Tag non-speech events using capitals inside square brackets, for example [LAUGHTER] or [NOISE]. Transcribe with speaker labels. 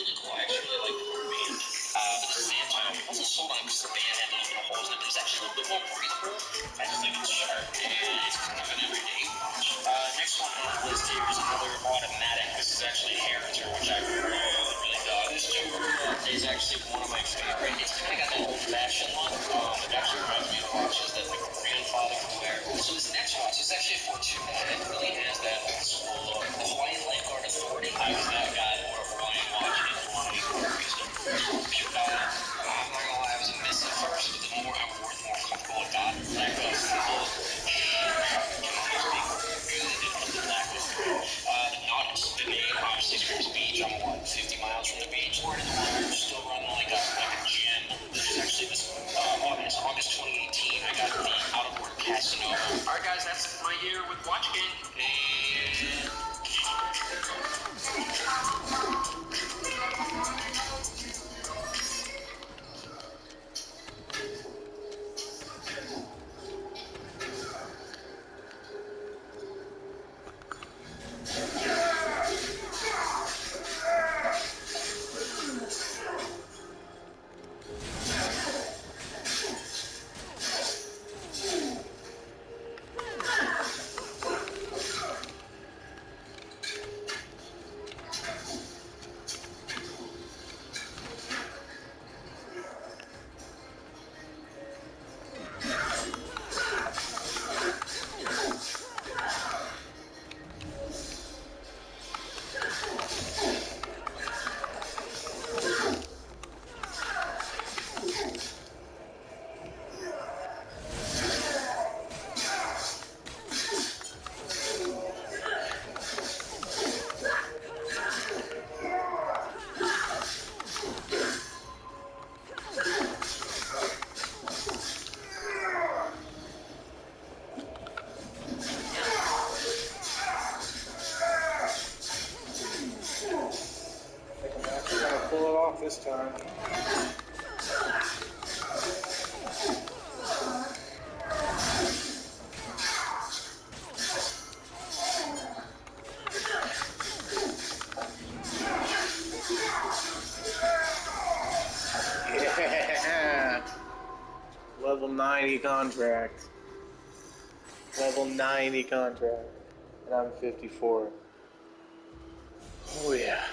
Speaker 1: really cool. I actually really like the Ford Band. But the Band I wasn't sold on because the Band had those little holes in it. But it's actually a little bit more breathable. I just think it's sharp and it's kind of an everyday watch. Uh, next one on the list here is another automatic. This is actually a Heritage, which I really, really dug. This Joker is actually one of my favorite. It's kind of got that old-fashioned look. Um, it actually reminds me of watches that my grandfather would wear. So this next watch is actually a Fortuna. All right, guys, that's my year with Watch Gang.
Speaker 2: We're off this time. [LAUGHS] Level 90 contract. Level 90 contract. And I'm 54. Oh yeah.